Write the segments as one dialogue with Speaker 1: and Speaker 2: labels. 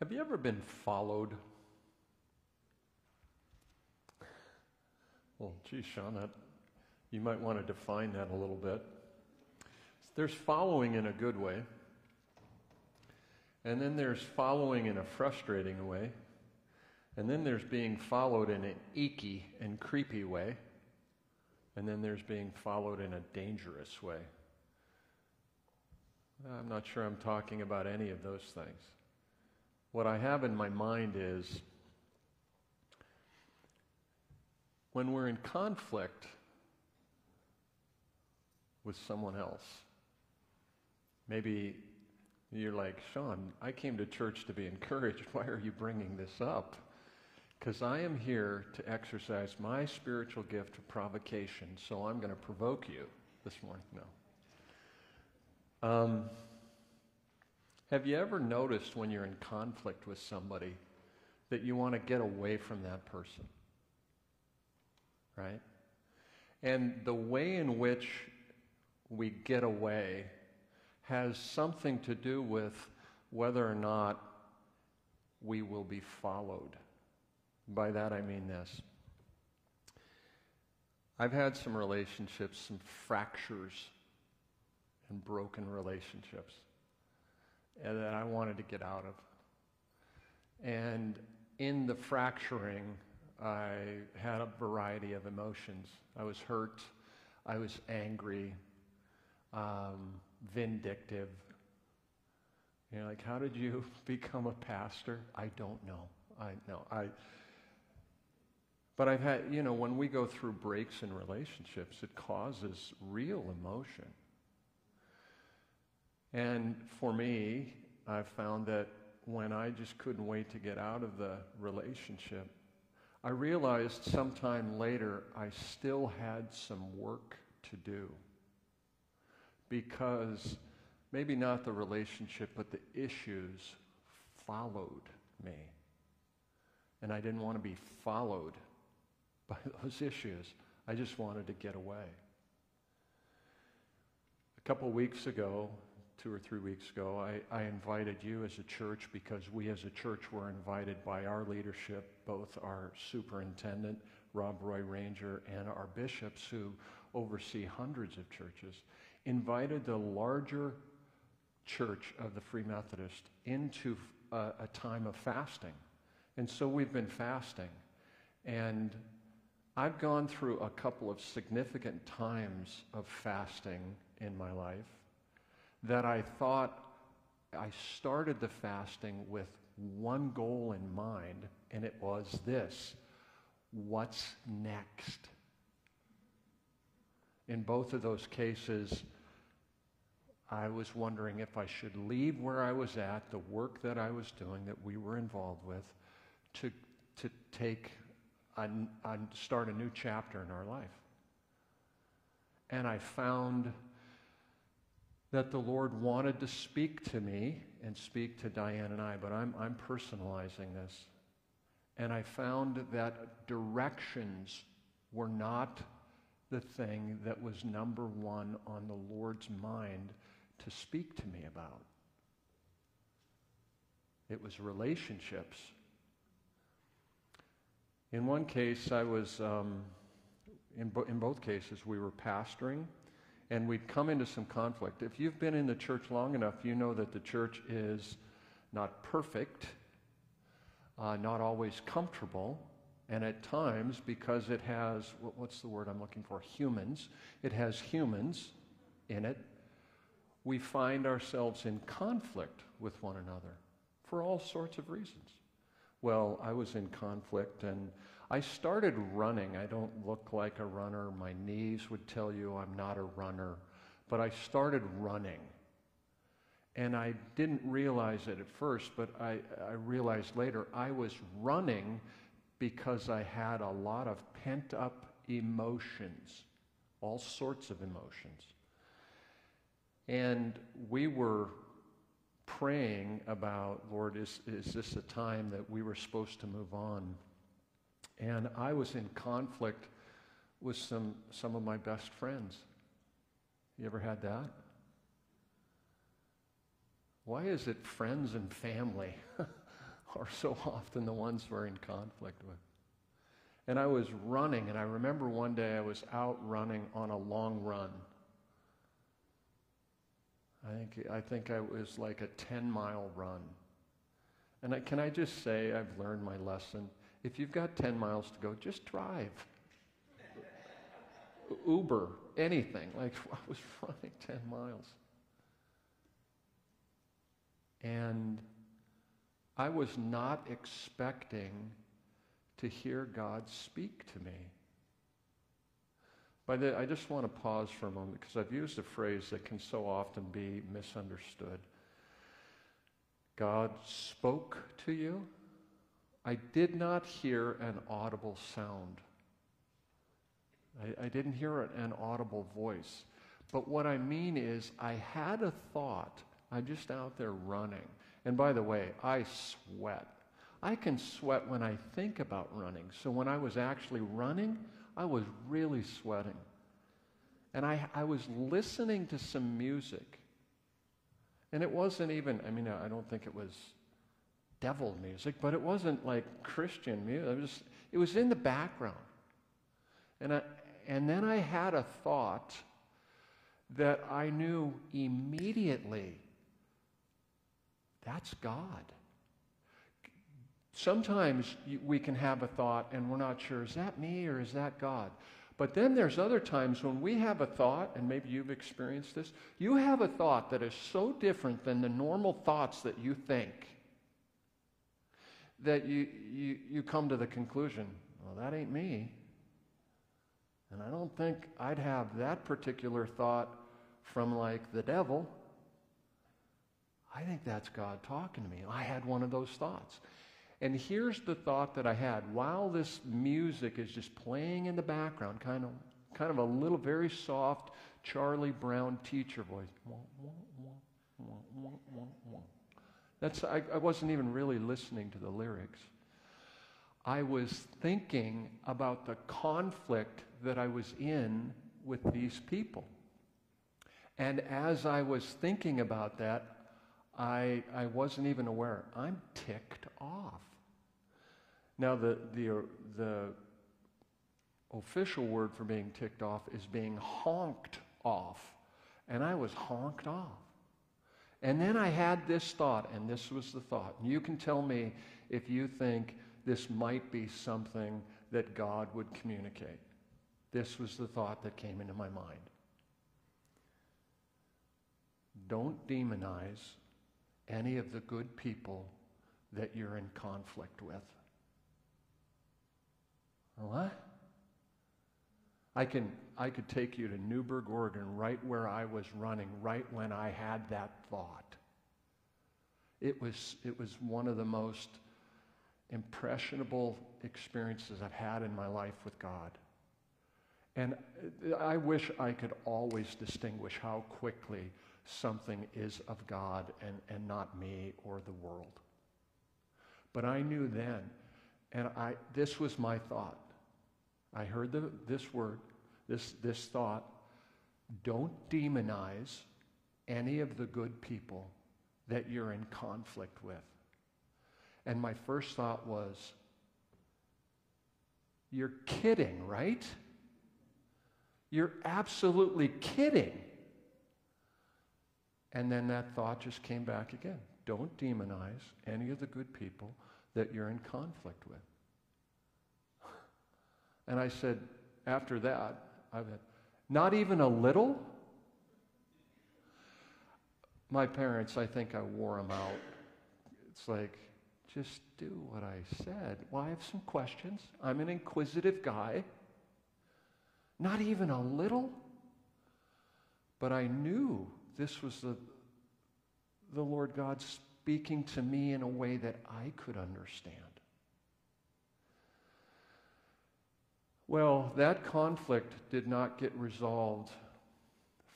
Speaker 1: Have you ever been followed? Well, gee, Shaun, that, you might want to define that a little bit. There's following in a good way, and then there's following in a frustrating way, and then there's being followed in an icky and creepy way, and then there's being followed in a dangerous way. I'm not sure I'm talking about any of those things. What I have in my mind is when we're in conflict with someone else, maybe you're like, Shaun, I came to church to be encouraged. Why are you bringing this up? Because I am here to exercise my spiritual gift of provocation, so I'm going to provoke you this morning. No. Um, have you ever noticed when you're in conflict with somebody that you want to get away from that person? Right? And the way in which we get away has something to do with whether or not we will be followed. By that I mean this. I've had some relationships, some fractures and broken relationships that I wanted to get out of. And in the fracturing, I had a variety of emotions. I was hurt, I was angry, um, vindictive. You know, like, how did you become a pastor? I don't know. I know. I. But I've had, you know, when we go through breaks in relationships, it causes real emotion. And for me, I found that when I just couldn't wait to get out of the relationship, I realized sometime later I still had some work to do. Because maybe not the relationship, but the issues followed me. And I didn't want to be followed by those issues. I just wanted to get away. A couple weeks ago, two or three weeks ago, I, I invited you as a church because we as a church were invited by our leadership, both our superintendent, Rob Roy Ranger, and our bishops who oversee hundreds of churches, invited the larger church of the Free Methodist into a, a time of fasting. And so we've been fasting. And I've gone through a couple of significant times of fasting in my life that I thought I started the fasting with one goal in mind, and it was this what's next? In both of those cases, I was wondering if I should leave where I was at, the work that I was doing, that we were involved with, to, to take and start a new chapter in our life. And I found that the Lord wanted to speak to me and speak to Diane and I, but I'm, I'm personalizing this. And I found that directions were not the thing that was number one on the Lord's mind to speak to me about. It was relationships. In one case, I was, um, in, bo- in both cases, we were pastoring and we'd come into some conflict. If you've been in the church long enough, you know that the church is not perfect, uh, not always comfortable, and at times, because it has, what's the word I'm looking for? Humans. It has humans in it. We find ourselves in conflict with one another for all sorts of reasons. Well, I was in conflict and I started running. I don't look like a runner. My knees would tell you I'm not a runner. But I started running. And I didn't realize it at first, but I, I realized later I was running because I had a lot of pent up emotions, all sorts of emotions. And we were praying about, Lord, is, is this a time that we were supposed to move on? And I was in conflict with some, some of my best friends. You ever had that? Why is it friends and family? are so often the ones we're in conflict with. And I was running, and I remember one day I was out running on a long run. I think, I think I was like a 10 mile run. And I, can I just say, I've learned my lesson. If you've got 10 miles to go, just drive. Uber, anything. Like I was running 10 miles. And I was not expecting to hear God speak to me. By the, I just want to pause for a moment because I've used a phrase that can so often be misunderstood. God spoke to you. I did not hear an audible sound. I, I didn't hear an audible voice. But what I mean is, I had a thought. I'm just out there running. And by the way, I sweat. I can sweat when I think about running. So when I was actually running, I was really sweating. And I, I was listening to some music. And it wasn't even, I mean, I don't think it was devil music, but it wasn't like Christian music. It was, it was in the background. And, I, and then I had a thought that I knew immediately that's God. Sometimes we can have a thought and we're not sure, is that me or is that God? But then there's other times when we have a thought, and maybe you've experienced this, you have a thought that is so different than the normal thoughts that you think that you, you, you come to the conclusion, well, that ain't me. And I don't think I'd have that particular thought from like the devil. I think that's God talking to me. I had one of those thoughts. And here's the thought that I had while this music is just playing in the background, kind of, kind of a little very soft Charlie Brown teacher voice. That's, I, I wasn't even really listening to the lyrics. I was thinking about the conflict that I was in with these people. And as I was thinking about that, I, I wasn't even aware. I'm ticked off. Now, the, the, the official word for being ticked off is being honked off. And I was honked off. And then I had this thought, and this was the thought. You can tell me if you think this might be something that God would communicate. This was the thought that came into my mind. Don't demonize any of the good people that you're in conflict with. What? I can I could take you to Newberg, Oregon, right where I was running, right when I had that thought. It was it was one of the most impressionable experiences I've had in my life with God. And I wish I could always distinguish how quickly something is of God and, and not me or the world. But I knew then, and I, this was my thought. I heard the, this word, this, this thought don't demonize any of the good people that you're in conflict with. And my first thought was, you're kidding, right? You're absolutely kidding. And then that thought just came back again. Don't demonize any of the good people that you're in conflict with. And I said, after that, I went, not even a little? My parents, I think I wore them out. It's like, just do what I said. Well, I have some questions. I'm an inquisitive guy. Not even a little? But I knew this was the, the Lord God speaking to me in a way that I could understand. Well, that conflict did not get resolved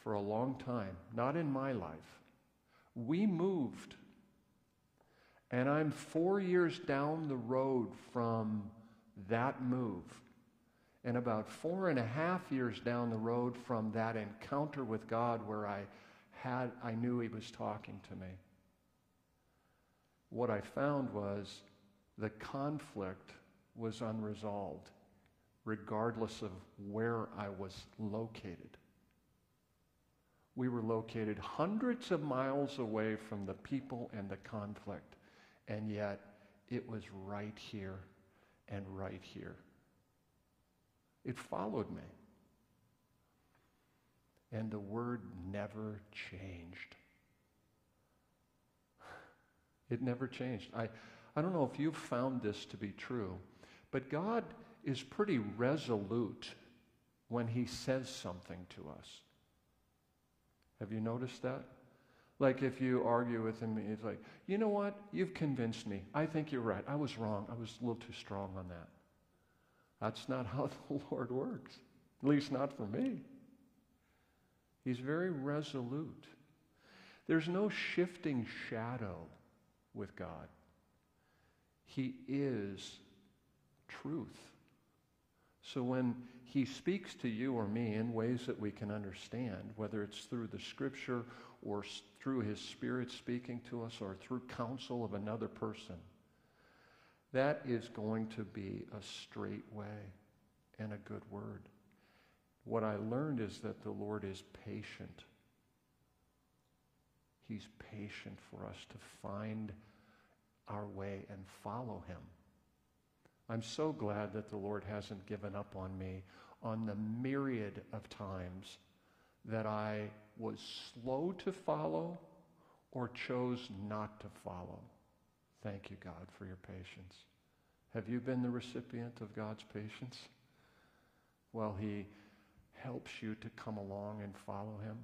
Speaker 1: for a long time, not in my life. We moved, and I'm four years down the road from that move, and about four and a half years down the road from that encounter with God where I had I knew he was talking to me. what I found was the conflict was unresolved, regardless of where I was located. We were located hundreds of miles away from the people and the conflict, and yet it was right here and right here. It followed me. And the word never changed. It never changed. I, I don't know if you've found this to be true, but God is pretty resolute when He says something to us. Have you noticed that? Like if you argue with him, he's like, you know what? You've convinced me. I think you're right. I was wrong. I was a little too strong on that. That's not how the Lord works, at least not for me. He's very resolute. There's no shifting shadow with God. He is truth. So when he speaks to you or me in ways that we can understand, whether it's through the scripture or through his spirit speaking to us or through counsel of another person, that is going to be a straight way and a good word. What I learned is that the Lord is patient. He's patient for us to find our way and follow him. I'm so glad that the Lord hasn't given up on me on the myriad of times that I was slow to follow or chose not to follow. Thank you, God, for your patience. Have you been the recipient of God's patience? Well, He helps you to come along and follow Him.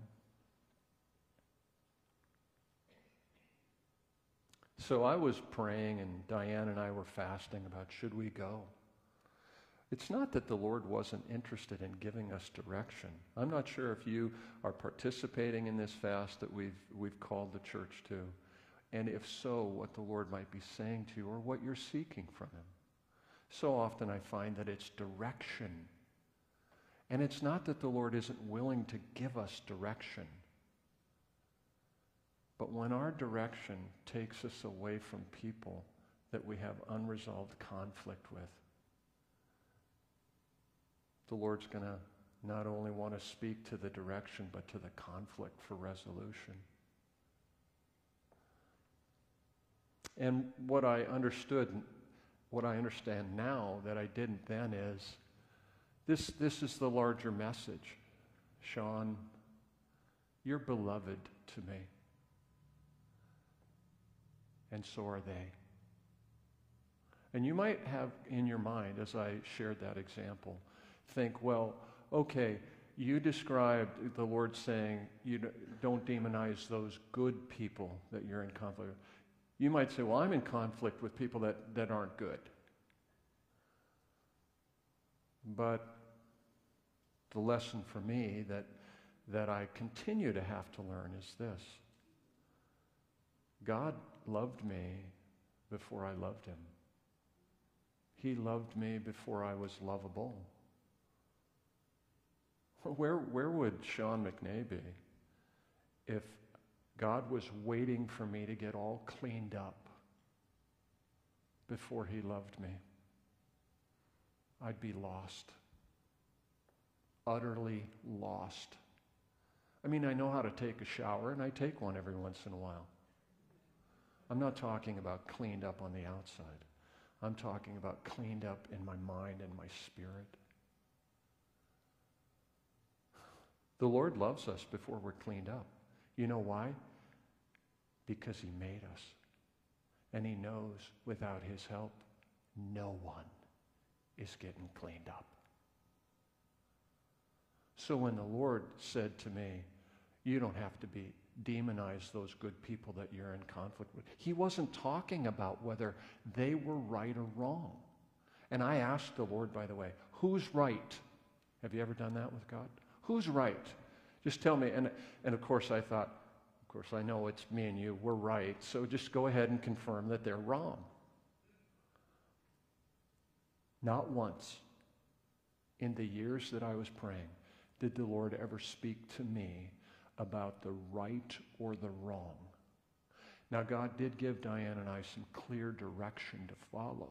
Speaker 1: So I was praying, and Diane and I were fasting about should we go? It's not that the Lord wasn't interested in giving us direction. I'm not sure if you are participating in this fast that we've, we've called the church to, and if so, what the Lord might be saying to you or what you're seeking from Him. So often I find that it's direction. And it's not that the Lord isn't willing to give us direction. But when our direction takes us away from people that we have unresolved conflict with, the Lord's going to not only want to speak to the direction, but to the conflict for resolution. And what I understood, what I understand now that I didn't then is this, this is the larger message. Shaun, you're beloved to me and so are they. And you might have in your mind, as I shared that example, think, well, okay, you described the Lord saying, you don't demonize those good people that you're in conflict with. You might say, well, I'm in conflict with people that, that aren't good. But the lesson for me that, that I continue to have to learn is this God loved me before I loved him. He loved me before I was lovable. Where, where would Shaun McNay be if God was waiting for me to get all cleaned up before he loved me? I'd be lost. Utterly lost. I mean, I know how to take a shower, and I take one every once in a while. I'm not talking about cleaned up on the outside. I'm talking about cleaned up in my mind and my spirit. The Lord loves us before we're cleaned up. You know why? Because he made us. And he knows without his help, no one is getting cleaned up. So when the Lord said to me, you don't have to be demonize those good people that you're in conflict with. He wasn't talking about whether they were right or wrong. And I asked the Lord, by the way, who's right? Have you ever done that with God? Who's right? Just tell me. And, and of course, I thought, of course, I know it's me and you. We're right. So just go ahead and confirm that they're wrong. Not once in the years that I was praying did the Lord ever speak to me about the right or the wrong. Now, God did give Diane and I some clear direction to follow.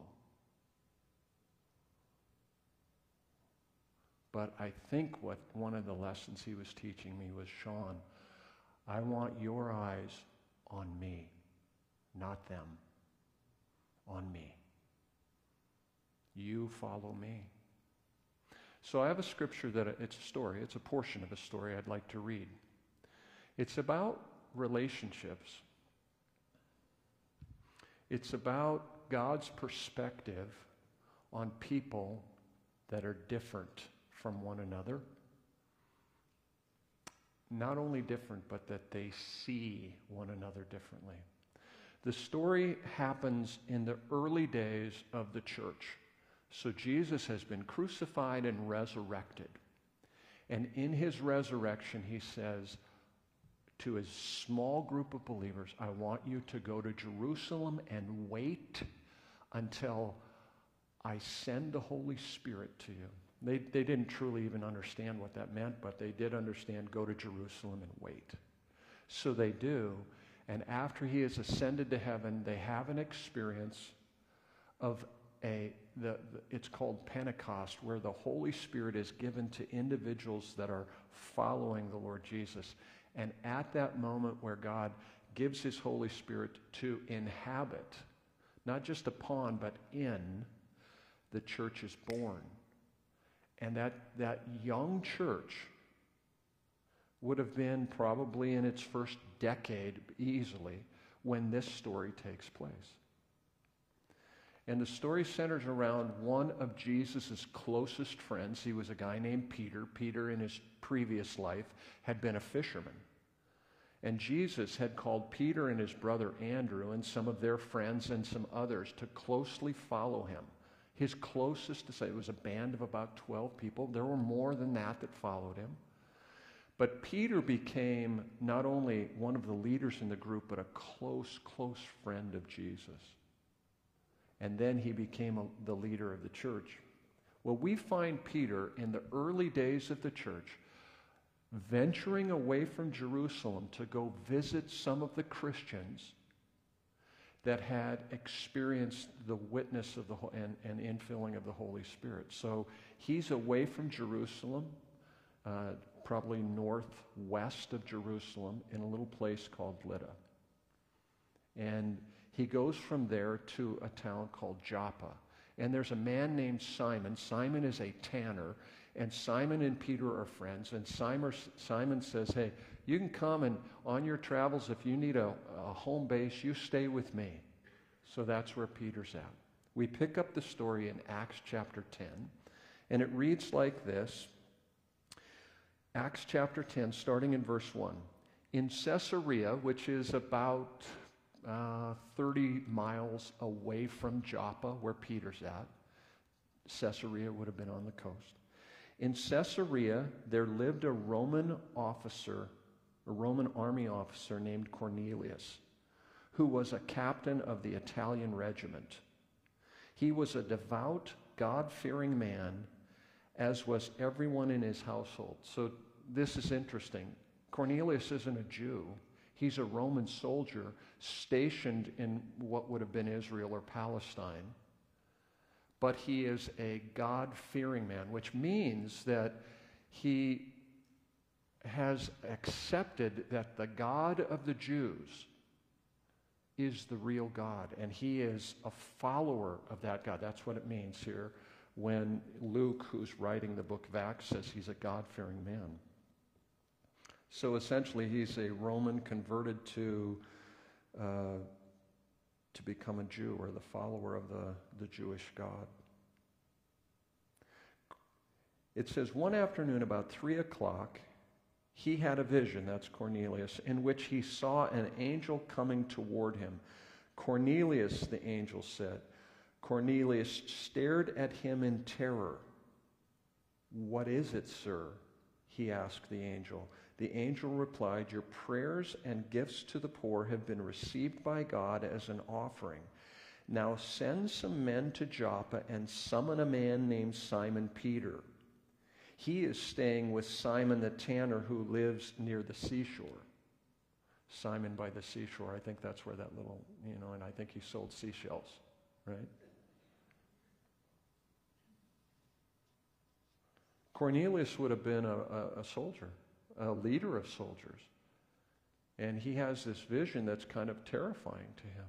Speaker 1: But I think what one of the lessons he was teaching me was Shaun, I want your eyes on me, not them, on me. You follow me. So I have a scripture that it's a story, it's a portion of a story I'd like to read. It's about relationships. It's about God's perspective on people that are different from one another. Not only different, but that they see one another differently. The story happens in the early days of the church. So Jesus has been crucified and resurrected. And in his resurrection, he says to his small group of believers, I want you to go to Jerusalem and wait until I send the Holy Spirit to you. They, they didn't truly even understand what that meant, but they did understand go to Jerusalem and wait. So they do. And after he has ascended to heaven, they have an experience of a, the, the, it's called Pentecost, where the Holy Spirit is given to individuals that are following the Lord Jesus. And at that moment where God gives his Holy Spirit to inhabit, not just upon, but in, the church is born. And that, that young church would have been probably in its first decade easily when this story takes place. And the story centers around one of Jesus' closest friends. He was a guy named Peter. Peter, in his previous life, had been a fisherman. And Jesus had called Peter and his brother Andrew and some of their friends and some others to closely follow him. His closest to say it was a band of about 12 people. There were more than that that followed him. But Peter became not only one of the leaders in the group, but a close, close friend of Jesus. And then he became a, the leader of the church. Well, we find Peter in the early days of the church venturing away from Jerusalem to go visit some of the Christians that had experienced the witness of the and, and infilling of the Holy Spirit. So he's away from Jerusalem, uh, probably northwest of Jerusalem, in a little place called Lydda. And he goes from there to a town called Joppa. And there's a man named Simon. Simon is a tanner. And Simon and Peter are friends. And Simon, says, Hey, you can come and on your travels, if you need a, a home base, you stay with me. So that's where Peter's at. We pick up the story in Acts chapter 10, and it reads like this Acts chapter 10, starting in verse 1. In Caesarea, which is about uh, 30 miles away from Joppa, where Peter's at, Caesarea would have been on the coast. In Caesarea, there lived a Roman officer a Roman army officer named Cornelius, who was a captain of the Italian regiment. He was a devout, God fearing man, as was everyone in his household. So this is interesting. Cornelius isn't a Jew. He's a Roman soldier stationed in what would have been Israel or Palestine. But he is a God fearing man, which means that he has accepted that the God of the Jews is the real God, and he is a follower of that God. That's what it means here when Luke, who's writing the book of Acts, says he's a God fearing man. So essentially, he's a Roman converted to, uh, to become a Jew or the follower of the, the Jewish God. It says, one afternoon about three o'clock, he had a vision, that's Cornelius, in which he saw an angel coming toward him. Cornelius, the angel said. Cornelius stared at him in terror. What is it, sir? He asked the angel. The angel replied, Your prayers and gifts to the poor have been received by God as an offering. Now send some men to Joppa and summon a man named Simon Peter. He is staying with Simon the tanner who lives near the seashore. Simon by the seashore. I think that's where that little, you know, and I think he sold seashells, right? Cornelius would have been a, a, a soldier, a leader of soldiers. And he has this vision that's kind of terrifying to him.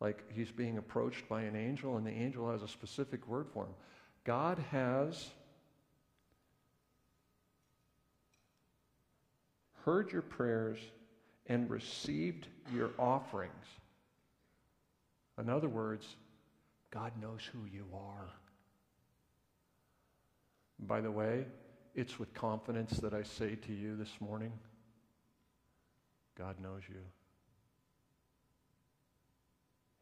Speaker 1: Like he's being approached by an angel, and the angel has a specific word for him. God has heard your prayers and received your offerings. In other words, God knows who you are. By the way, it's with confidence that I say to you this morning God knows you.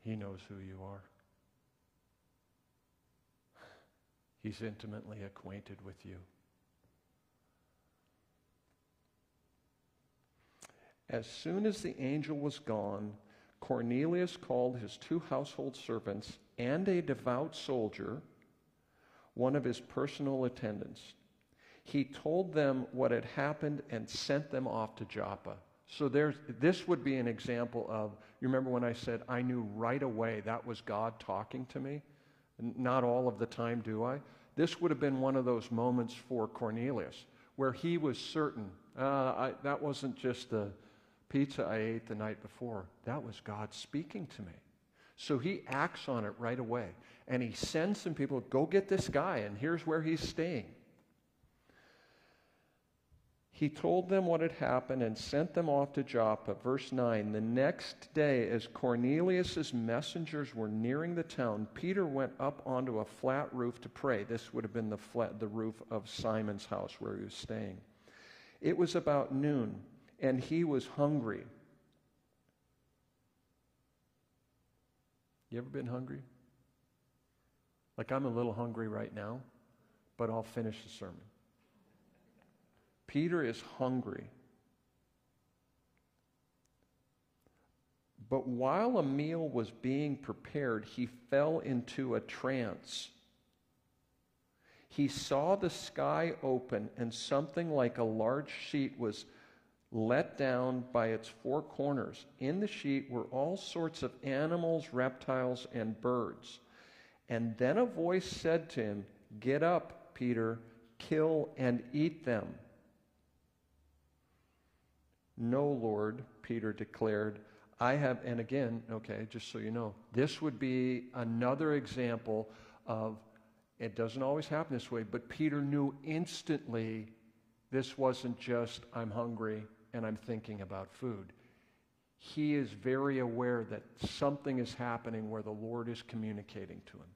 Speaker 1: He knows who you are. He's intimately acquainted with you. As soon as the angel was gone, Cornelius called his two household servants and a devout soldier, one of his personal attendants. He told them what had happened and sent them off to Joppa. So there's, this would be an example of, you remember when I said I knew right away that was God talking to me? Not all of the time do I. This would have been one of those moments for Cornelius where he was certain uh, I, that wasn't just the pizza I ate the night before. That was God speaking to me. So he acts on it right away. And he sends some people, go get this guy, and here's where he's staying. He told them what had happened and sent them off to Joppa. Verse 9 The next day, as Cornelius' messengers were nearing the town, Peter went up onto a flat roof to pray. This would have been the, flat, the roof of Simon's house where he was staying. It was about noon and he was hungry. You ever been hungry? Like I'm a little hungry right now, but I'll finish the sermon. Peter is hungry. But while a meal was being prepared, he fell into a trance. He saw the sky open, and something like a large sheet was let down by its four corners. In the sheet were all sorts of animals, reptiles, and birds. And then a voice said to him, Get up, Peter, kill and eat them. No, Lord, Peter declared. I have, and again, okay, just so you know, this would be another example of it doesn't always happen this way, but Peter knew instantly this wasn't just, I'm hungry, and I'm thinking about food. He is very aware that something is happening where the Lord is communicating to him.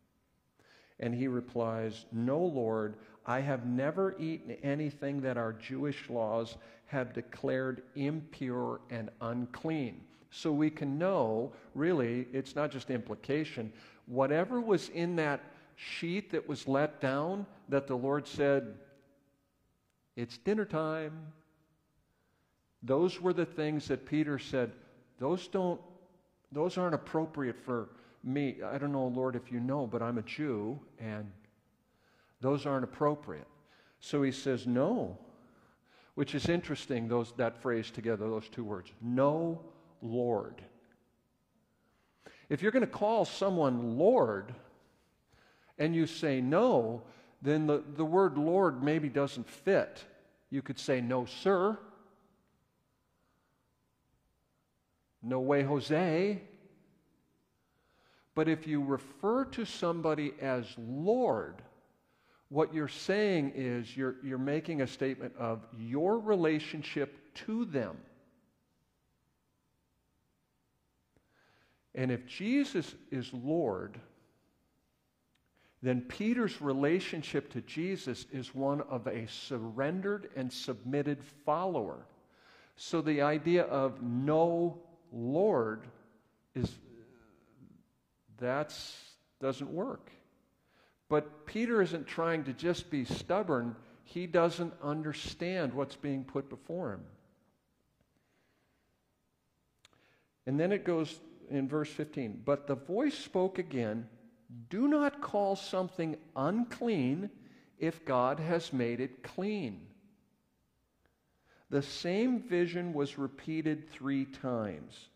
Speaker 1: And he replies, No, Lord, I have never eaten anything that our Jewish laws have declared impure and unclean. So we can know, really, it's not just implication. Whatever was in that sheet that was let down, that the Lord said, It's dinner time, those were the things that Peter said, those don't those aren't appropriate for me. I don't know, Lord, if you know, but I'm a Jew and those aren't appropriate. So he says, No. Which is interesting, those that phrase together, those two words. No Lord. If you're going to call someone Lord and you say no, then the, the word Lord maybe doesn't fit. You could say no, sir. No way, Jose. But if you refer to somebody as Lord, what you're saying is you're, you're making a statement of your relationship to them. And if Jesus is Lord, then Peter's relationship to Jesus is one of a surrendered and submitted follower. So the idea of no Lord is that's doesn't work. But Peter isn't trying to just be stubborn. He doesn't understand what's being put before him. And then it goes in verse 15. But the voice spoke again Do not call something unclean if God has made it clean. The same vision was repeated three times.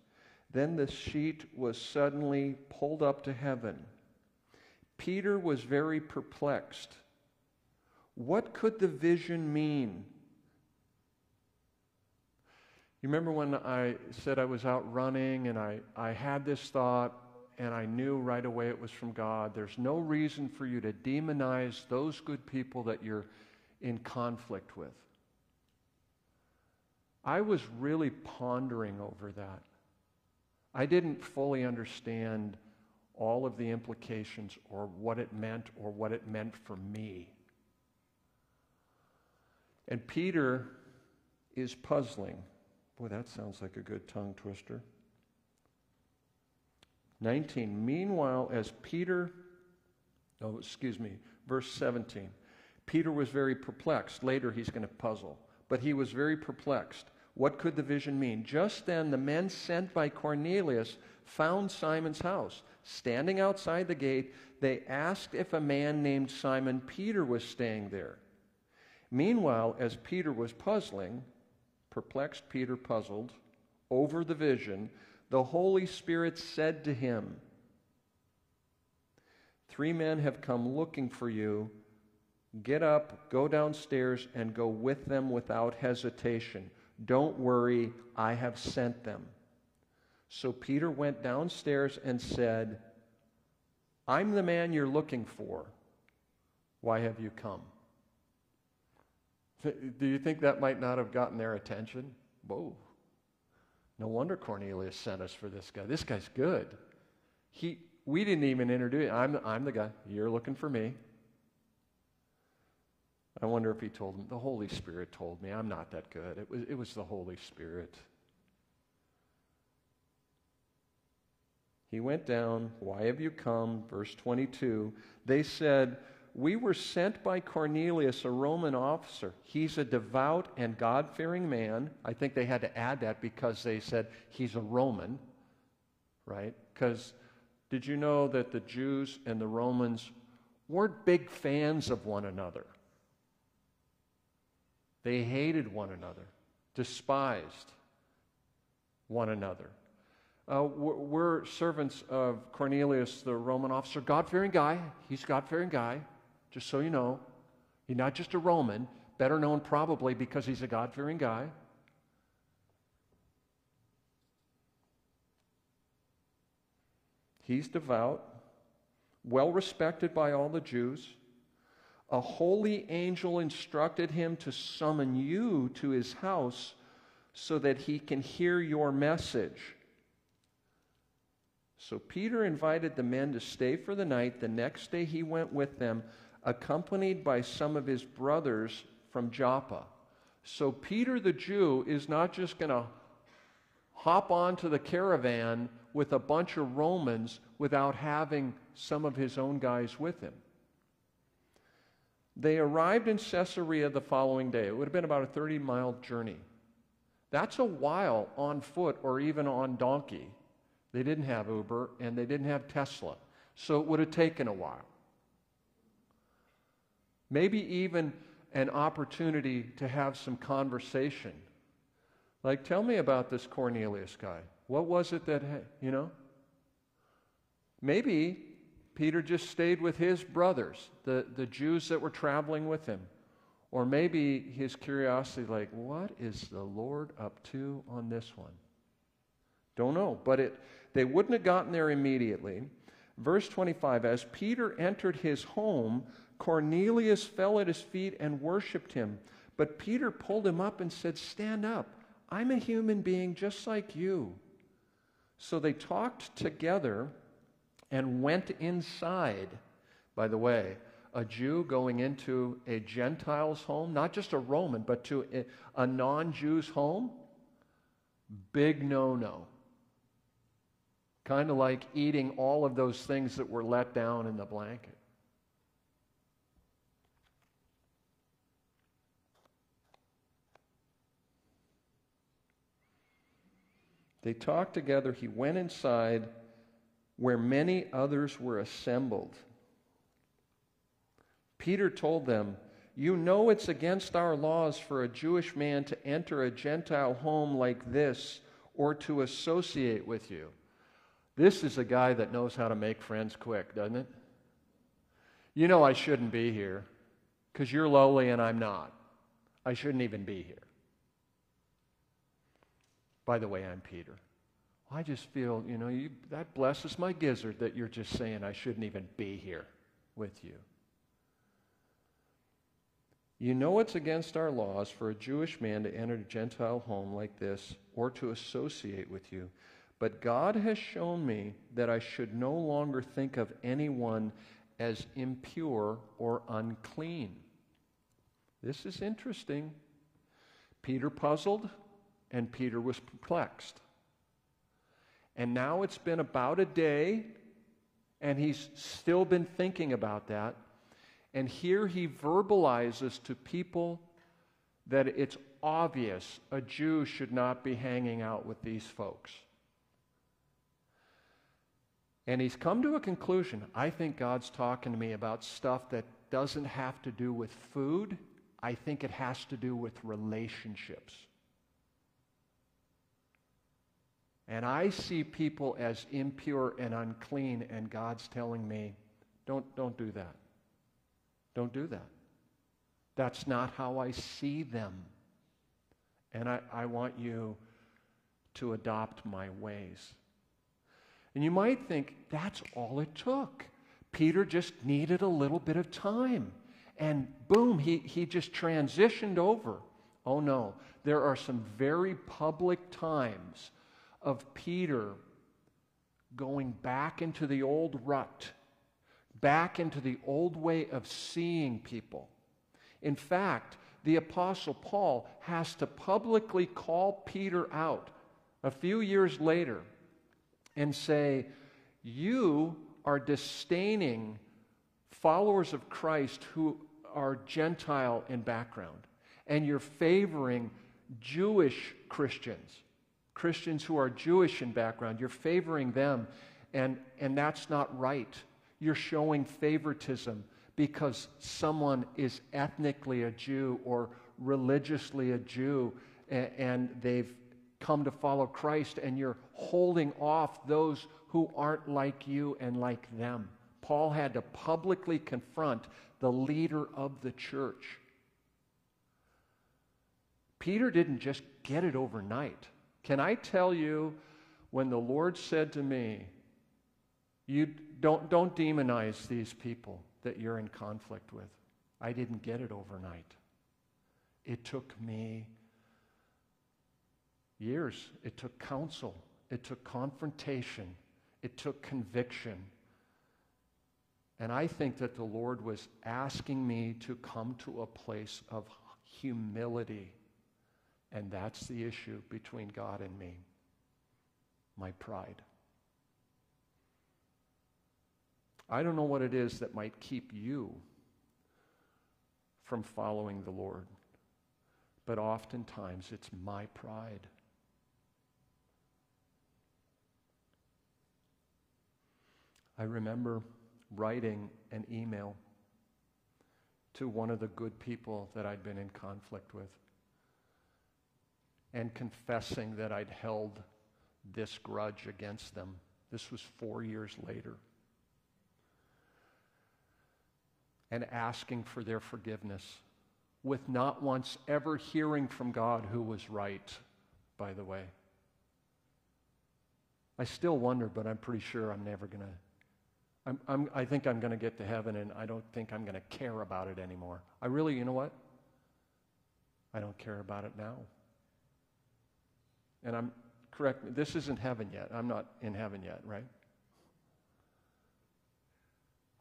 Speaker 1: Then the sheet was suddenly pulled up to heaven. Peter was very perplexed. What could the vision mean? You remember when I said I was out running and I, I had this thought and I knew right away it was from God? There's no reason for you to demonize those good people that you're in conflict with. I was really pondering over that. I didn't fully understand all of the implications or what it meant or what it meant for me. And Peter is puzzling. Boy, that sounds like a good tongue twister. 19. Meanwhile, as Peter, oh, excuse me, verse 17. Peter was very perplexed. Later, he's going to puzzle. But he was very perplexed. What could the vision mean? Just then, the men sent by Cornelius found Simon's house. Standing outside the gate, they asked if a man named Simon Peter was staying there. Meanwhile, as Peter was puzzling, perplexed Peter puzzled over the vision, the Holy Spirit said to him, Three men have come looking for you. Get up, go downstairs, and go with them without hesitation. Don't worry, I have sent them. So Peter went downstairs and said, I'm the man you're looking for. Why have you come? Do you think that might not have gotten their attention? Whoa. No wonder Cornelius sent us for this guy. This guy's good. He, we didn't even introduce I'm, I'm the guy. You're looking for me. I wonder if he told him. The Holy Spirit told me I'm not that good. It was, it was the Holy Spirit. He went down. Why have you come? Verse 22. They said, We were sent by Cornelius, a Roman officer. He's a devout and God fearing man. I think they had to add that because they said he's a Roman, right? Because did you know that the Jews and the Romans weren't big fans of one another? They hated one another, despised one another. Uh, we're servants of Cornelius, the Roman officer, God fearing guy. He's God fearing guy, just so you know. He's not just a Roman, better known probably because he's a God fearing guy. He's devout, well respected by all the Jews a holy angel instructed him to summon you to his house so that he can hear your message. So Peter invited the men to stay for the night. The next day he went with them, accompanied by some of his brothers from Joppa. So Peter the Jew is not just going to hop onto the caravan with a bunch of Romans without having some of his own guys with him. They arrived in Caesarea the following day. It would have been about a 30 mile journey. That's a while on foot or even on donkey. They didn't have Uber and they didn't have Tesla. So it would have taken a while. Maybe even an opportunity to have some conversation. Like, tell me about this Cornelius guy. What was it that, you know? Maybe Peter just stayed with his brothers, the, the Jews that were traveling with him. Or maybe his curiosity, like, what is the Lord up to on this one? Don't know. But it, they wouldn't have gotten there immediately. Verse 25 As Peter entered his home, Cornelius fell at his feet and worshiped him. But Peter pulled him up and said, Stand up. I'm a human being just like you. So they talked together and went inside. By the way, a Jew going into a Gentile's home, not just a Roman, but to a, non Jew's home, big no no. Kind of like eating all of those things that were let down in the blanket. They talked together. He went inside where many others were assembled. Peter told them, You know it's against our laws for a Jewish man to enter a Gentile home like this or to associate with you. This is a guy that knows how to make friends quick, doesn't it? You know I shouldn't be here because you're lowly and I'm not. I shouldn't even be here. By the way, I'm Peter. I just feel, you know, you, that blesses my gizzard that you're just saying I shouldn't even be here with you. You know it's against our laws for a Jewish man to enter a Gentile home like this or to associate with you. But God has shown me that I should no longer think of anyone as impure or unclean. This is interesting. Peter puzzled and Peter was perplexed. And now it's been about a day, and he's still been thinking about that. And here he verbalizes to people that it's obvious a Jew should not be hanging out with these folks. And he's come to a conclusion. I think God's talking to me about stuff that doesn't have to do with food. I think it has to do with relationships. And I see people as impure and unclean, and God's telling me, don't, don't do that. Don't do that. That's not how I see them. And I, I want you to adopt my ways. And you might think that's all it took. Peter just needed a little bit of time. And boom, he, he just transitioned over. Oh no, there are some very public times of Peter going back into the old rut back into the old way of seeing people. In fact, the Apostle Paul has to publicly call Peter out a few years later and say, You are disdaining followers of Christ who are Gentile in background, and you're favoring Jewish Christians, Christians who are Jewish in background. You're favoring them, and, and that's not right you're showing favoritism because someone is ethnically a Jew or religiously a Jew and they've come to follow Christ, and you're holding off those who aren't like you and like them. Paul had to publicly confront the leader of the church. Peter didn't just get it overnight. Can I tell you, when the Lord said to me, you don't, don't demonize these people that you're in conflict with. I didn't get it overnight. It took me years. It took counsel. It took confrontation. It took conviction. And I think that the Lord was asking me to come to a place of humility. And that's the issue between God and me my pride. I don't know what it is that might keep you from following the Lord, but oftentimes it's my pride. I remember writing an email to one of the good people that I'd been in conflict with and confessing that I'd held this grudge against them. This was four years later. and asking for their forgiveness with not once ever hearing from God who was right, by the way. I still wonder, but I'm pretty sure I'm never going to. I'm, I'm, I think I'm going to get to heaven and I don't think I'm going to care about it anymore. I really, you know what? I don't care about it now. And I'm correct. This isn't heaven yet. I'm not in heaven yet, right?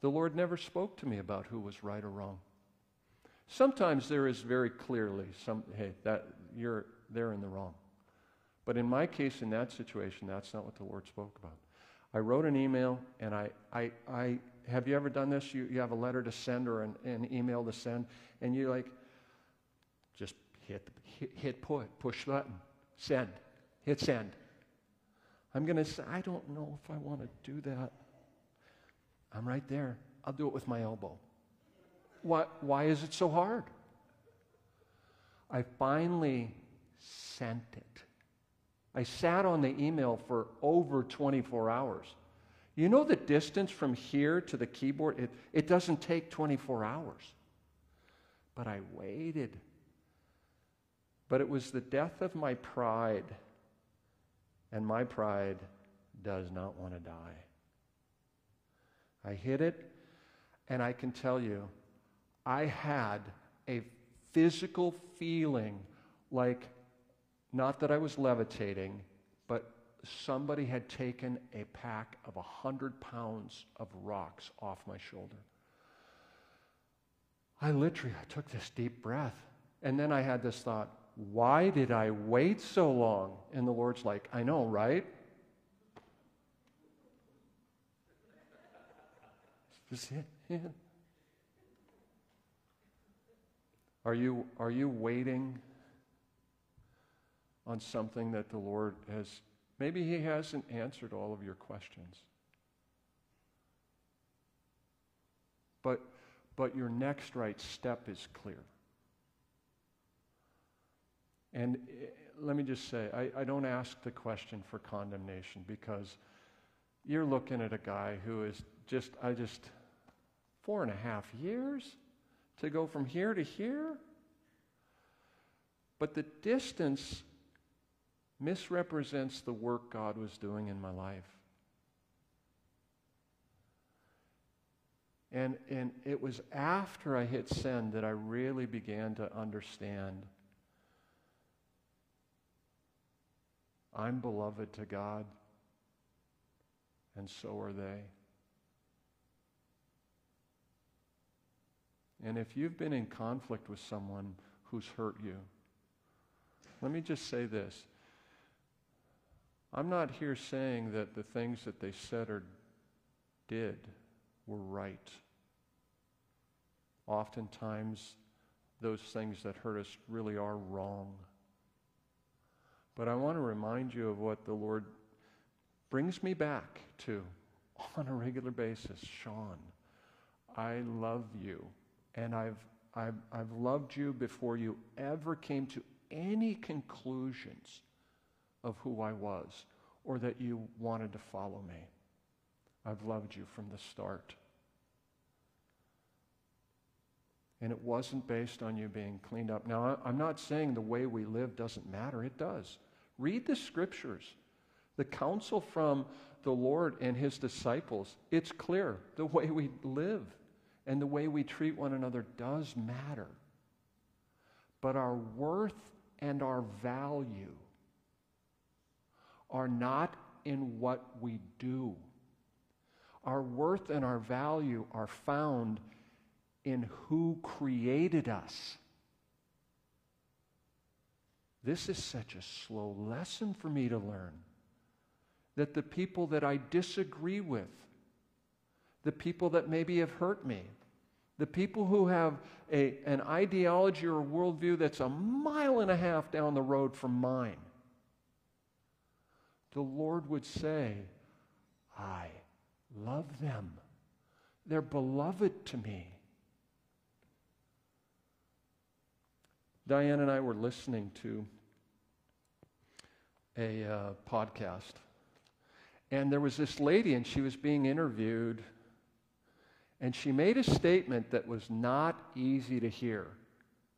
Speaker 1: The Lord never spoke to me about who was right or wrong. Sometimes there is very clearly some, hey, that you're there in the wrong. But in my case, in that situation, that's not what the Lord spoke about. I wrote an email, and I, I, I have you ever done this? You, you have a letter to send or an, an email to send, and you like, just hit, hit, hit put, push button, send, hit send. I'm going to say, I don't know if I want to do that. I'm right there. I'll do it with my elbow. Why, why is it so hard? I finally sent it. I sat on the email for over 24 hours. You know the distance from here to the keyboard? It, it doesn't take 24 hours. But I waited. But it was the death of my pride, and my pride does not want to die. I hit it, and I can tell you, I had a physical feeling like not that I was levitating, but somebody had taken a pack of a hundred pounds of rocks off my shoulder. I literally I took this deep breath. And then I had this thought, why did I wait so long? And the Lord's like, I know, right? Just it. Are you, are you waiting on something that the Lord has, maybe He hasn't answered all of your questions. But, but your next right step is clear. And eh, let me just say, I, I don't ask the question for condemnation because you're looking at a guy who is just, I just, four and a half years to go from here to here? But the distance misrepresents the work God was doing in my life. And, and it was after I hit send that I really began to understand I'm beloved to God, and so are they. And if you've been in conflict with someone who's hurt you, let me just say this. I'm not here saying that the things that they said or did were right. Oftentimes, those things that hurt us really are wrong. But I want to remind you of what the Lord brings me back to on a regular basis. Shaun, I love you, and I've, I've, I've loved you before you ever came to any conclusions of who I was or that you wanted to follow me. I've loved you from the start. And it wasn't based on you being cleaned up. Now, I'm not saying the way we live doesn't matter. It does. Read the scriptures. The counsel from the Lord and his disciples, it's clear. The way we live and the way we treat one another does matter. But our worth and our value are not in what we do. Our worth and our value are found in who created us. This is such a slow lesson for me to learn. That the people that I disagree with, the people that maybe have hurt me, the people who have a, an ideology or a worldview that's a mile and a half down the road from mine, the Lord would say, I love them. They're beloved to me. Diane and I were listening to a uh, podcast, and there was this lady, and she was being interviewed, and she made a statement that was not easy to hear.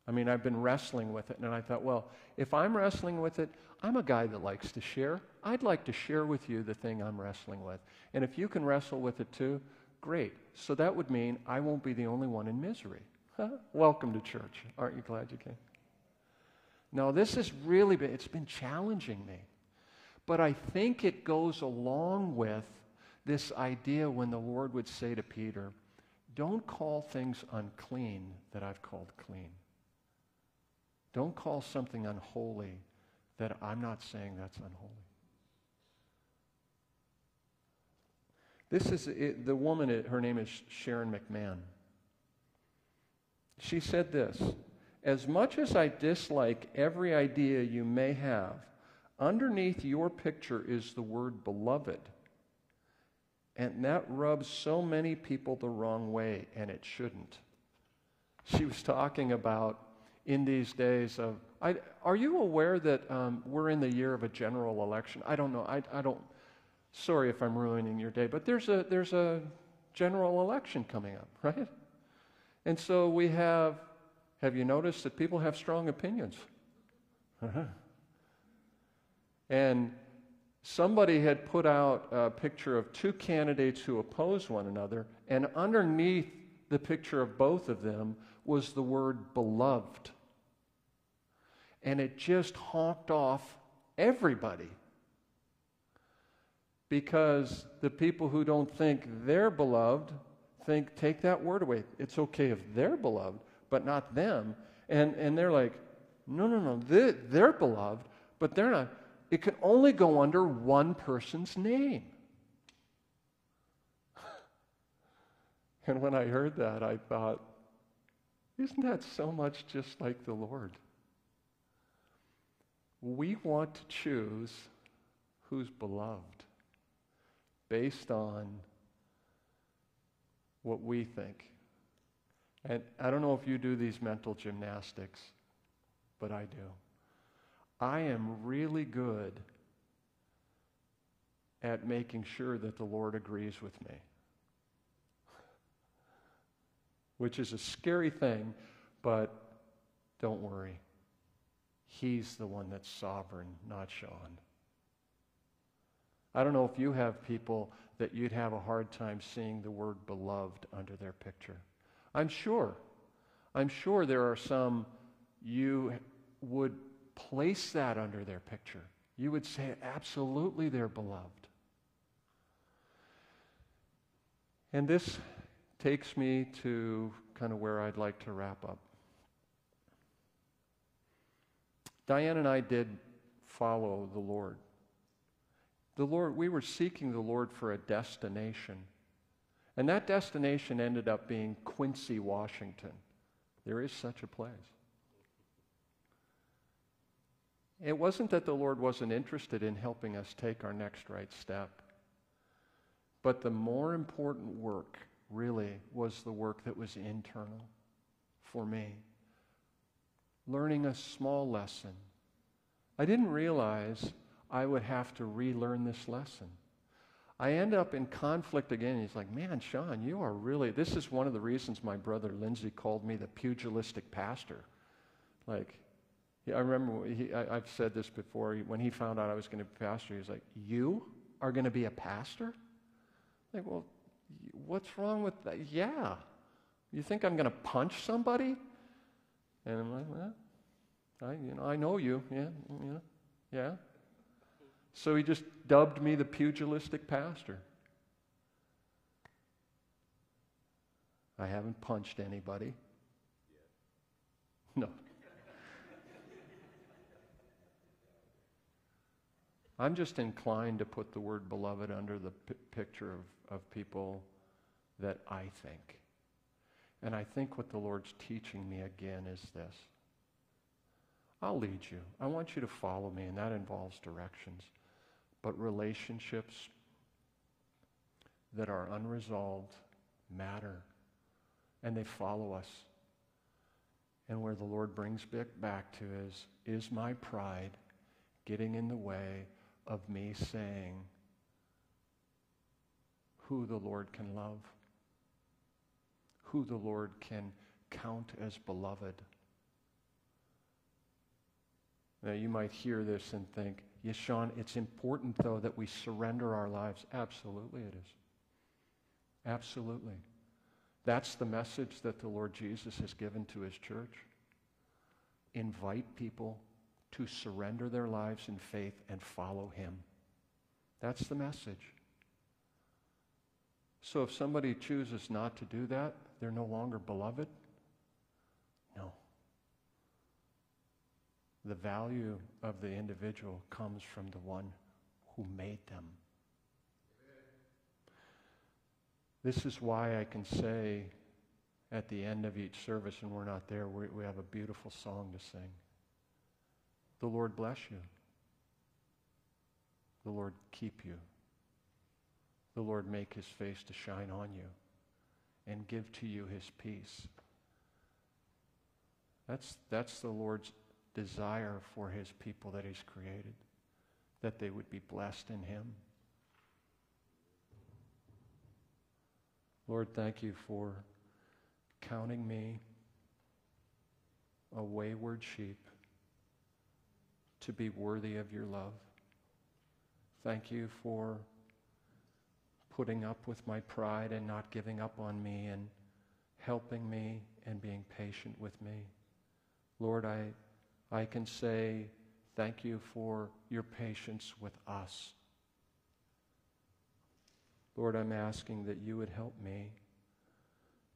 Speaker 1: I mean, I've been wrestling with it, and I thought, well, if I'm wrestling with it, I'm a guy that likes to share. I'd like to share with you the thing I'm wrestling with. And if you can wrestle with it too, great. So that would mean I won't be the only one in misery. Welcome to church. Aren't you glad you came? No, this has really been, it's been challenging me. But I think it goes along with this idea when the Lord would say to Peter, Don't call things unclean that I've called clean. Don't call something unholy that I'm not saying that's unholy. This is it, the woman, her name is Sharon McMahon. She said this As much as I dislike every idea you may have, underneath your picture is the word beloved. And that rubs so many people the wrong way, and it shouldn't. She was talking about in these days of. I, are you aware that um, we're in the year of a general election? I don't know. I, I don't. Sorry if I'm ruining your day, but there's a there's a general election coming up, right? And so we have. Have you noticed that people have strong opinions? Uh-huh. And somebody had put out a picture of two candidates who oppose one another, and underneath the picture of both of them was the word beloved. And it just honked off everybody. Because the people who don't think they're beloved think, take that word away. It's okay if they're beloved, but not them. And, and they're like, no, no, no, they're, they're beloved, but they're not. It can only go under one person's name. And when I heard that, I thought, isn't that so much just like the Lord? We want to choose who's beloved based on what we think. And I don't know if you do these mental gymnastics, but I do. I am really good at making sure that the Lord agrees with me, which is a scary thing, but don't worry. He's the one that's sovereign, not Shaun. I don't know if you have people that you'd have a hard time seeing the word beloved under their picture. I'm sure. I'm sure there are some you would place that under their picture. You would say, absolutely, they're beloved. And this takes me to kind of where I'd like to wrap up. Diane and I did follow the Lord. The Lord, we were seeking the Lord for a destination. And that destination ended up being Quincy, Washington. There is such a place. It wasn't that the Lord wasn't interested in helping us take our next right step. But the more important work really was the work that was internal for me. Learning a small lesson. I didn't realize I would have to relearn this lesson. I end up in conflict again. He's like, man, Shaun, you are really, this is one of the reasons my brother Lindsay called me the pugilistic pastor. Like, I remember, he, I, have said this before, when he found out I was going to be a pastor, he was like, You are going to be a pastor? Like, well, what's wrong with that? Yeah. You think I'm going to punch somebody? And I'm like, well, I, you know, I know you. Yeah, know, yeah. So he just dubbed me the pugilistic pastor. I haven't punched anybody. No. I'm just inclined to put the word beloved under the p- picture of, of people that I think. And I think what the Lord's teaching me again is this I'll lead you. I want you to follow me, and that involves directions. But relationships that are unresolved matter, and they follow us. And where the Lord brings back to is, is my pride getting in the way of me saying who the Lord can love, who the Lord can count as beloved. Now, you might hear this and think, yes, Shaun, it's important, though, that we surrender our lives. Absolutely, it is. Absolutely. That's the message that the Lord Jesus has given to his church. Invite people to surrender their lives in faith and follow him. That's the message. So if somebody chooses not to do that, they're no longer beloved? The value of the individual comes from the one who made them. This is why I can say at the end of each service, and we're not there, we, have a beautiful song to sing. The Lord bless you. The Lord keep you. The Lord make his face to shine on you and give to you his peace. That's, that's the Lord's desire for his people that he's created, that they would be blessed in him. Lord, thank you for counting me a wayward sheep to be worthy of your love. Thank you for putting up with my pride and not giving up on me and helping me and being patient with me. Lord, I, I can say thank you for your patience with us. Lord, I'm asking that you would help me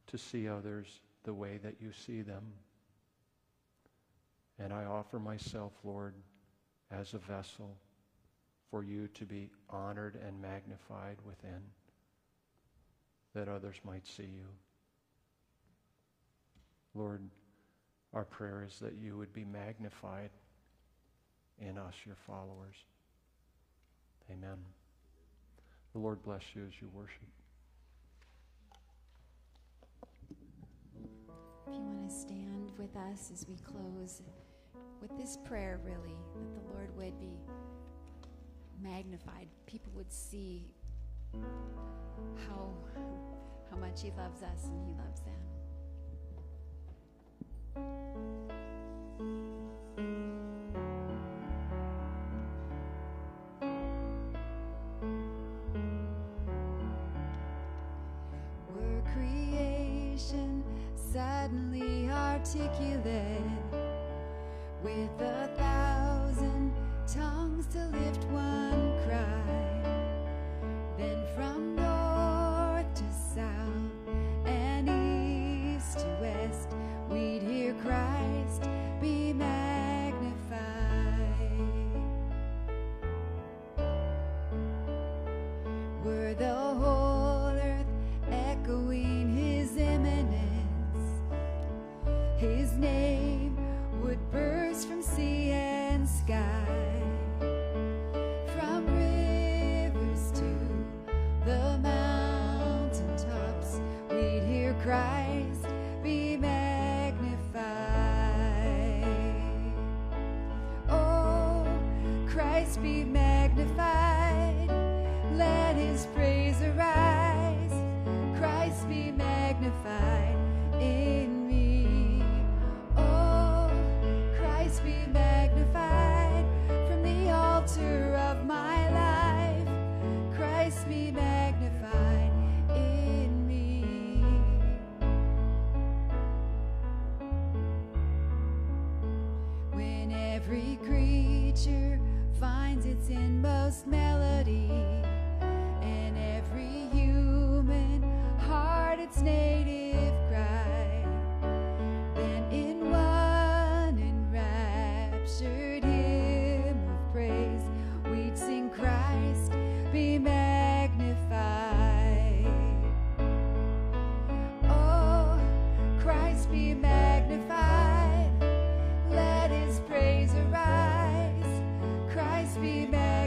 Speaker 1: to see others the way that you see them. And I offer myself, Lord, as a vessel for you to be honored and magnified within, that others might see you. Lord, our prayer is that you would be magnified in us, your followers. Amen. The Lord bless you as you worship.
Speaker 2: If you want to stand with us as we close with this prayer, really, that the Lord would be magnified, people would see how, how much He loves us and He loves them thank you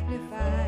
Speaker 2: magnified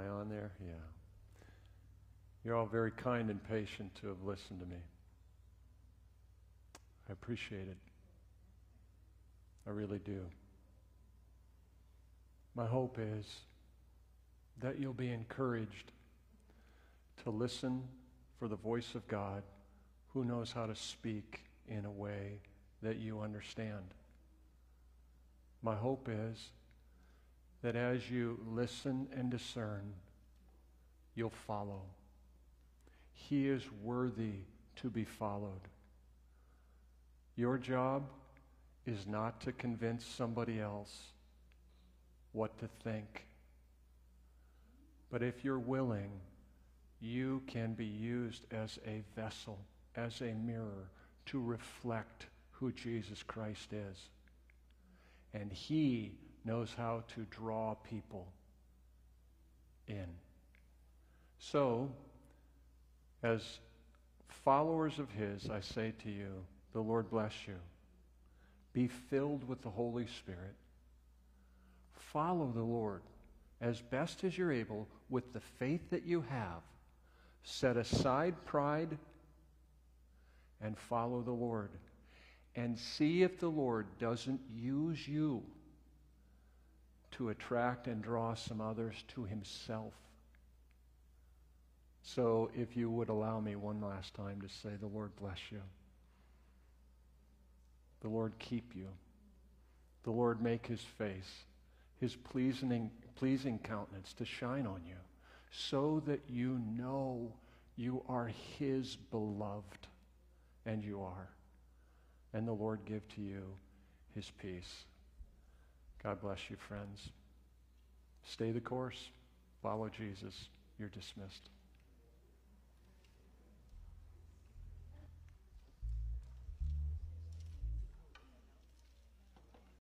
Speaker 1: I on there? Yeah. You're all very kind and patient to have listened to me. I appreciate it. I really do. My hope is that you'll be encouraged to listen for the voice of God who knows how to speak in a way that you understand. My hope is that as you listen and discern, you'll follow. He is worthy to be followed. Your job is not to convince somebody else what to think. But if you're willing, you can be used as a vessel, as a mirror, to reflect who Jesus Christ is. And He knows how to draw people in. So, as followers of His, I say to you, the Lord bless you. Be filled with the Holy Spirit. Follow the Lord as best as you're able with the faith that you have. Set aside pride and follow the Lord. And see if the Lord doesn't use you to attract and draw some others to Himself. So, if you would allow me one last time to say, The Lord bless you. The Lord keep you. The Lord make His face, His pleasing, pleasing countenance to shine on you, so that you know you are His beloved, and you are. And the Lord give to you His peace. God bless you, friends. Stay the course. Follow Jesus. You're dismissed.